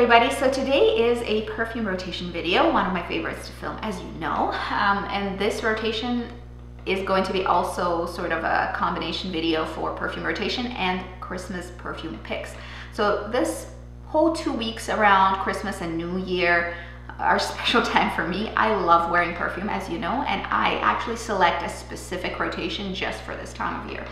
everybody, so today is a perfume rotation video, one of my favorites to film as you know, um, and this rotation is going to be also sort of a combination video for perfume rotation and Christmas perfume picks. So this whole two weeks around Christmas and New Year are special time for me. I love wearing perfume as you know, and I actually select a specific rotation just for this time of year.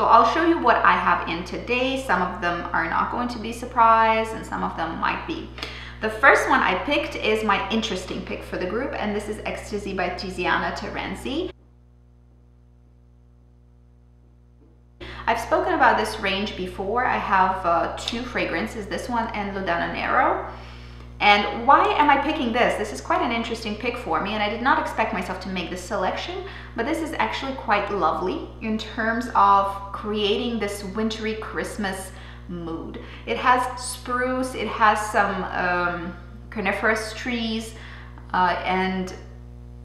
So I'll show you what I have in today. Some of them are not going to be surprise and some of them might be. The first one I picked is my interesting pick for the group and this is Ecstasy by Tiziana Terenzi. I've spoken about this range before. I have uh, two fragrances, this one and Laudano Nero. And why am I picking this? This is quite an interesting pick for me and I did not expect myself to make this selection, but this is actually quite lovely in terms of creating this wintry Christmas mood. It has spruce, it has some um, coniferous trees, uh, and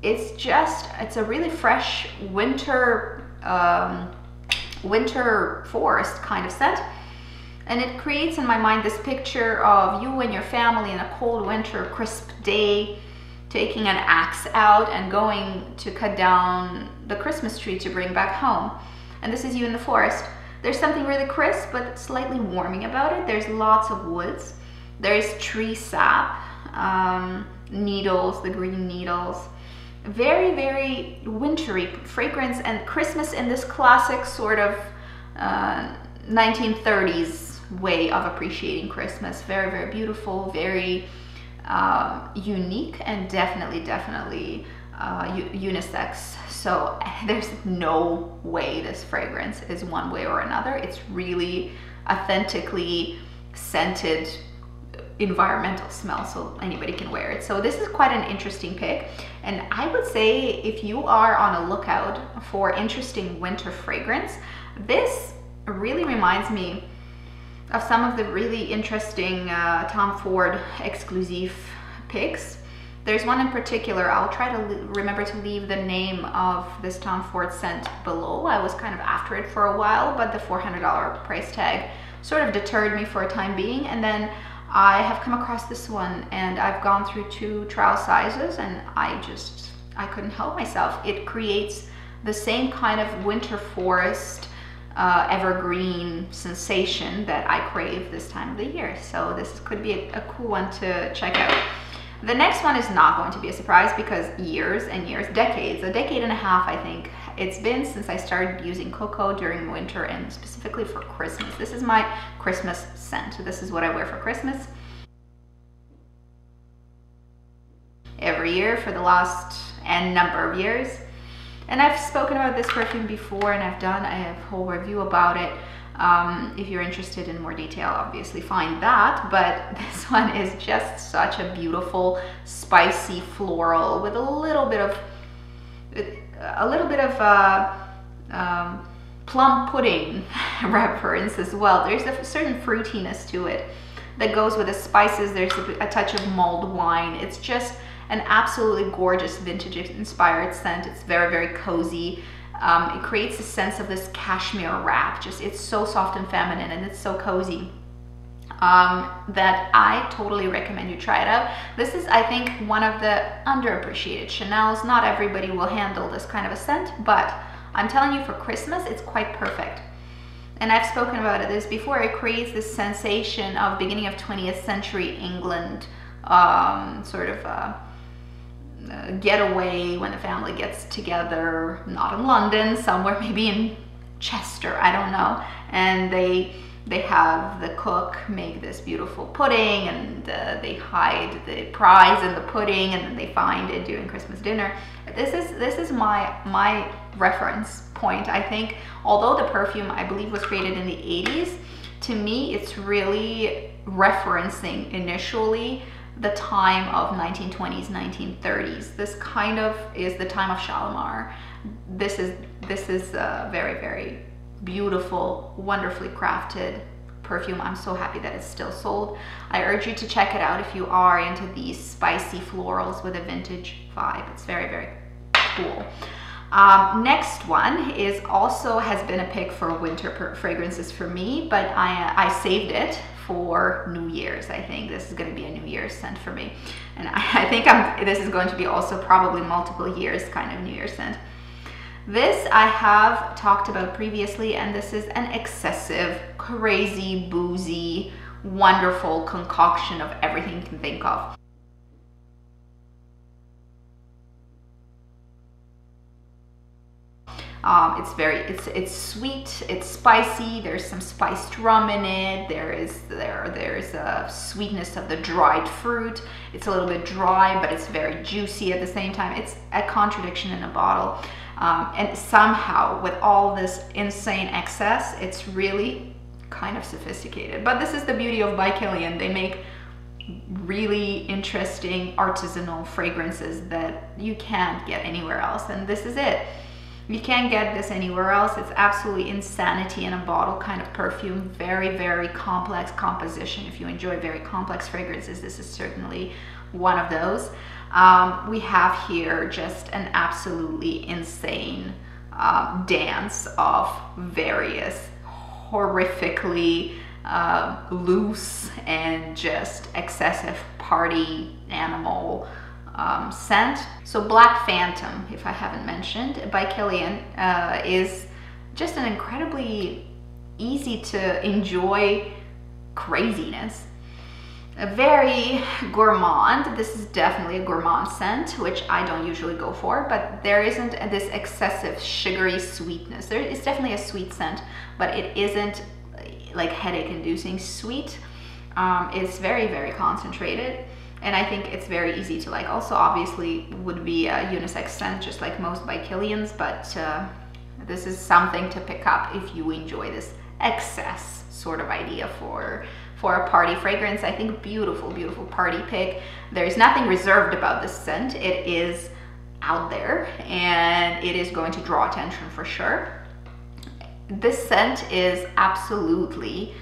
it's just, it's a really fresh winter, um, winter forest kind of scent. And it creates in my mind this picture of you and your family in a cold winter crisp day taking an axe out and going to cut down the Christmas tree to bring back home. And this is you in the forest. There's something really crisp but slightly warming about it. There's lots of woods. There's tree sap, um, needles, the green needles. Very, very wintry fragrance and Christmas in this classic sort of uh, 1930s way of appreciating Christmas. Very, very beautiful, very um, unique, and definitely, definitely uh, unisex. So there's no way this fragrance is one way or another. It's really authentically scented environmental smell so anybody can wear it so this is quite an interesting pick and i would say if you are on a lookout for interesting winter fragrance this really reminds me of some of the really interesting uh, Tom Ford exclusive picks. There's one in particular, I'll try to remember to leave the name of this Tom Ford scent below. I was kind of after it for a while, but the $400 price tag sort of deterred me for a time being. And then I have come across this one and I've gone through two trial sizes and I just, I couldn't help myself. It creates the same kind of winter forest uh, evergreen sensation that I crave this time of the year. So this could be a, a cool one to check out. The next one is not going to be a surprise because years and years, decades, a decade and a half, I think, it's been since I started using Coco during winter and specifically for Christmas. This is my Christmas scent. This is what I wear for Christmas. Every year for the last n number of years. And I've spoken about this perfume before and I've done a whole review about it. Um, if you're interested in more detail, obviously find that. But this one is just such a beautiful, spicy floral with a little bit of, a little bit of uh, um, plum pudding reference as well. There's a certain fruitiness to it that goes with the spices. There's a touch of mulled wine. It's just an absolutely gorgeous vintage inspired scent. It's very, very cozy. Um, it creates a sense of this cashmere wrap. Just it's so soft and feminine and it's so cozy um, that I totally recommend you try it out. This is, I think, one of the underappreciated Chanel's. Not everybody will handle this kind of a scent, but I'm telling you for Christmas, it's quite perfect. And I've spoken about this before. It creates this sensation of beginning of 20th century England, um, sort of uh, getaway when the family gets together, not in London, somewhere maybe in Chester, I don't know. And they they have the cook make this beautiful pudding and uh, they hide the prize in the pudding and then they find it during Christmas dinner. This is this is my my reference point. I think although the perfume I believe was created in the 80s, to me it's really referencing initially the time of 1920s, 1930s. This kind of is the time of Shalimar. This is this is a very very beautiful, wonderfully crafted perfume. I'm so happy that it's still sold. I urge you to check it out if you are into these spicy florals with a vintage vibe. It's very very cool. Um, next one is also has been a pick for winter fragrances for me, but I, I saved it for New Year's. I think this is going to be a New Year's scent for me. And I, I think I'm, this is going to be also probably multiple years kind of New Year's scent. This I have talked about previously, and this is an excessive, crazy, boozy, wonderful concoction of everything you can think of. Um, it's very, it's it's sweet, it's spicy. There's some spiced rum in it. There is there there's a sweetness of the dried fruit. It's a little bit dry, but it's very juicy at the same time. It's a contradiction in a bottle. Um, and somehow, with all this insane excess, it's really kind of sophisticated. But this is the beauty of By Kilian. They make really interesting artisanal fragrances that you can't get anywhere else, and this is it. You can't get this anywhere else. It's absolutely insanity in a bottle kind of perfume. Very, very complex composition. If you enjoy very complex fragrances, this is certainly one of those. Um, we have here just an absolutely insane um, dance of various horrifically uh, loose and just excessive party animal um, scent. So Black Phantom, if I haven't mentioned, by Kilian, uh, is just an incredibly easy to enjoy craziness. A very gourmand. This is definitely a gourmand scent, which I don't usually go for, but there isn't this excessive sugary sweetness. There is definitely a sweet scent, but it isn't like headache inducing sweet. Um, it's very, very concentrated and I think it's very easy to like. Also, obviously, would be a unisex scent, just like most by Kilian's, but uh, this is something to pick up if you enjoy this excess sort of idea for for a party fragrance. I think beautiful, beautiful party pick. There's nothing reserved about this scent. It is out there and it is going to draw attention for sure. This scent is absolutely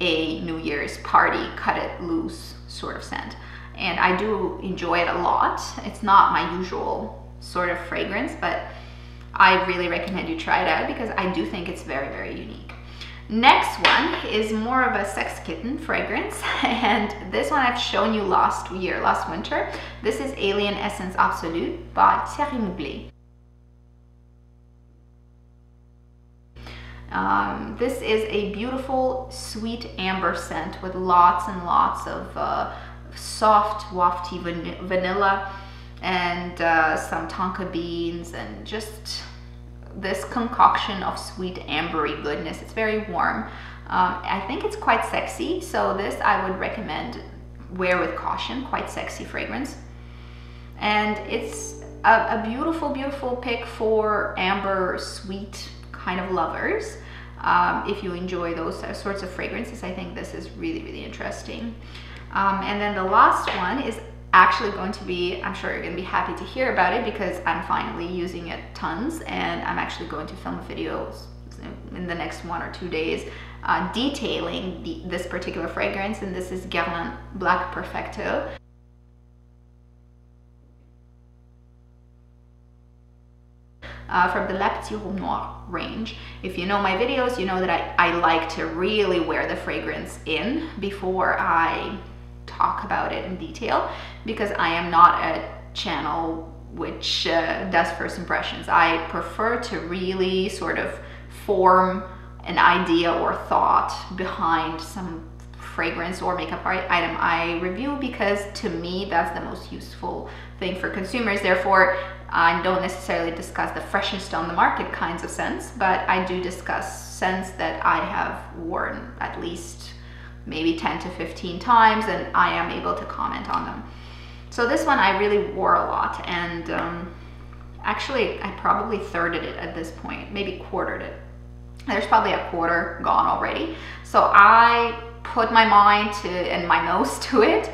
a New Year's party, cut it loose sort of scent and I do enjoy it a lot. It's not my usual sort of fragrance, but I really recommend you try it out because I do think it's very, very unique. Next one is more of a sex kitten fragrance and this one I've shown you last year, last winter. This is Alien Essence Absolute by Thierry Mugler. Um, this is a beautiful sweet amber scent with lots and lots of uh, soft wafty van vanilla and uh, some tonka beans and just this concoction of sweet ambery goodness. It's very warm. Um, I think it's quite sexy, so this I would recommend wear with caution, quite sexy fragrance. And it's a, a beautiful, beautiful pick for amber, sweet kind of lovers. Um, if you enjoy those sorts of fragrances, I think this is really, really interesting. Um, and then the last one is actually going to be, I'm sure you're going to be happy to hear about it because I'm finally using it tons and I'm actually going to film videos in the next one or two days uh, detailing the, this particular fragrance and this is Guerlain Black Perfecto. Uh, from the La Petite Robe range. If you know my videos, you know that I, I like to really wear the fragrance in before I talk about it in detail because I am not a channel which uh, does first impressions. I prefer to really sort of form an idea or thought behind some fragrance or makeup item I review because to me that's the most useful thing for consumers. Therefore, I don't necessarily discuss the freshest on the market kinds of scents, but I do discuss scents that I have worn at least maybe 10 to 15 times and I am able to comment on them. So this one I really wore a lot and um, actually I probably thirded it at this point, maybe quartered it. There's probably a quarter gone already. So I put my mind to and my nose to it.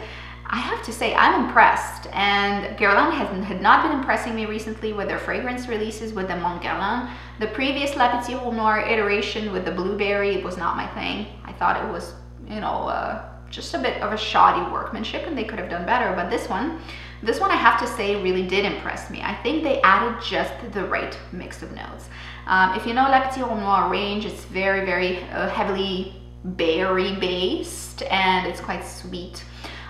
I have to say I'm impressed and Guerlain has, had not been impressing me recently with their fragrance releases with the Mon Guerlain. The previous La Petite Noire iteration with the blueberry was not my thing. I thought it was you know, uh, just a bit of a shoddy workmanship and they could have done better. But this one, this one I have to say really did impress me. I think they added just the right mix of notes. Um, if you know La Petite Noire range, it's very, very uh, heavily berry based and it's quite sweet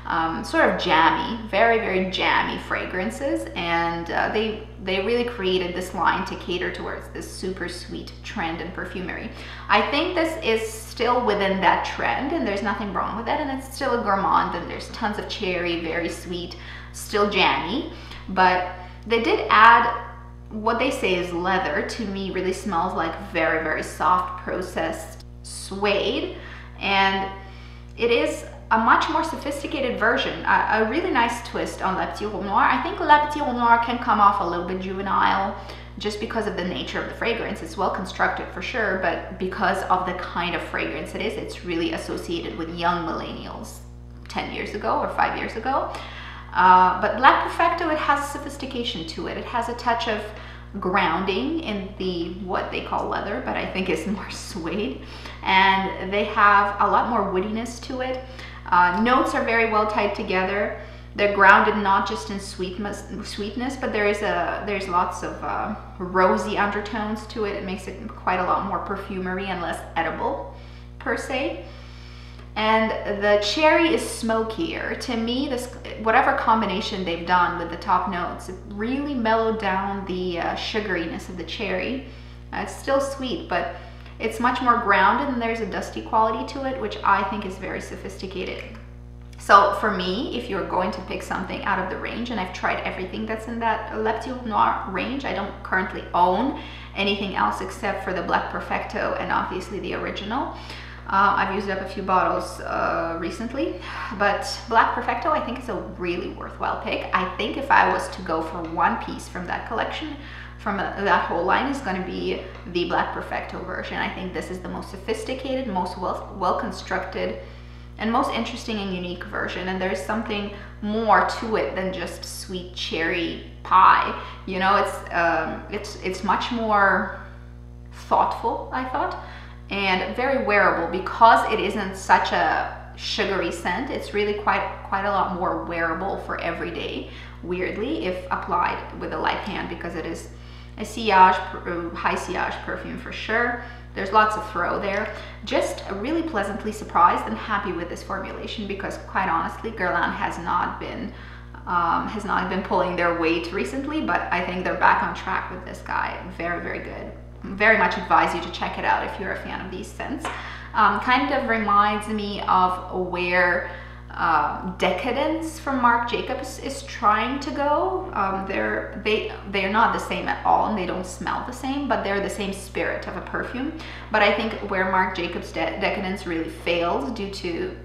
um, sort of jammy, very, very jammy fragrances. And uh, they, they really created this line to cater towards this super sweet trend in perfumery. I think this is still within that trend and there's nothing wrong with it. And it's still a gourmand and there's tons of cherry, very sweet, still jammy. But they did add what they say is leather to me really smells like very, very soft processed suede. And it is a much more sophisticated version, a, a, really nice twist on Le Petit Robe Noir. I think Le Petit Robe Noir can come off a little bit juvenile just because of the nature of the fragrance. It's well constructed for sure, but because of the kind of fragrance it is, it's really associated with young millennials 10 years ago or five years ago. Uh, but Black Perfecto, it has sophistication to it. It has a touch of grounding in the what they call leather, but I think it's more suede. And they have a lot more woodiness to it. Uh, notes are very well tied together. They're grounded not just in sweetness, sweetness but there is a there's lots of uh, rosy undertones to it. It makes it quite a lot more perfumery and less edible per se. And the cherry is smokier. To me, this whatever combination they've done with the top notes, it really mellowed down the uh, sugariness of the cherry. Uh, it's still sweet, but it's much more grounded and there's a dusty quality to it, which I think is very sophisticated. So for me, if you're going to pick something out of the range, and I've tried everything that's in that Le Petit Noir range, I don't currently own anything else except for the Black Perfecto and obviously the original. Uh, I've used up a few bottles uh, recently, but Black Perfecto I think is a really worthwhile pick. I think if I was to go for one piece from that collection, from a, that whole line is going to be the Black Perfecto version. I think this is the most sophisticated, most well, well constructed, and most interesting and unique version. And there's something more to it than just sweet cherry pie. You know, it's um, it's it's much more thoughtful. I thought and very wearable because it isn't such a sugary scent. It's really quite quite a lot more wearable for every day, weirdly, if applied with a light hand because it is a sillage, high sillage perfume for sure. There's lots of throw there. Just really pleasantly surprised and happy with this formulation because quite honestly, Guerlain has not been um, has not been pulling their weight recently, but I think they're back on track with this guy. Very, very good very much advise you to check it out if you're a fan of these scents. Um, kind of reminds me of where uh, Decadence from Marc Jacobs is trying to go. Um, they're they they're not the same at all, and they don't smell the same, but they're the same spirit of a perfume. But I think where Marc Jacobs De Decadence really failed due to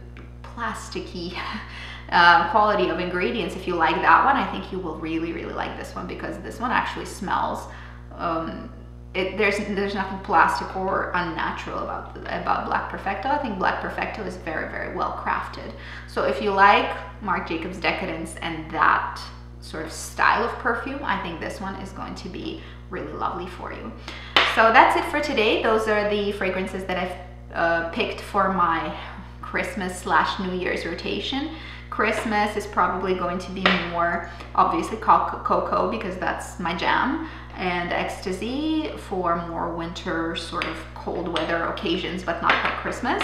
plasticky uh, quality of ingredients. If you like that one, I think you will really really like this one because this one actually smells. Um, it, there's there's nothing plastic or unnatural about about Black Perfecto. I think Black Perfecto is very very well crafted. So if you like Marc Jacobs Decadence and that sort of style of perfume, I think this one is going to be really lovely for you. So that's it for today. Those are the fragrances that I've uh, picked for my Christmas slash New Year's rotation. Christmas is probably going to be more obviously Coco because that's my jam and ecstasy for more winter sort of cold weather occasions but not quite Christmas.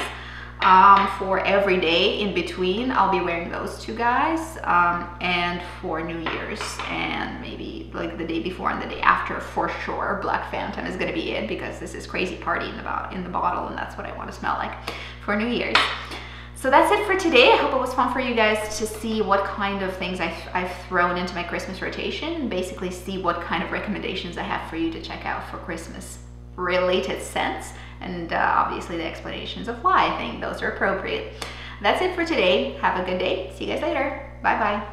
Um, for every day in between I'll be wearing those two guys um, and for New Year's and maybe like the day before and the day after for sure Black Phantom is gonna be it because this is crazy party in the, in the bottle and that's what I want to smell like for New Year's. So that's it for today. I hope it was fun for you guys to see what kind of things I've, I've thrown into my Christmas rotation and basically see what kind of recommendations I have for you to check out for Christmas related scents and uh, obviously the explanations of why I think those are appropriate. That's it for today. Have a good day. See you guys later. Bye bye.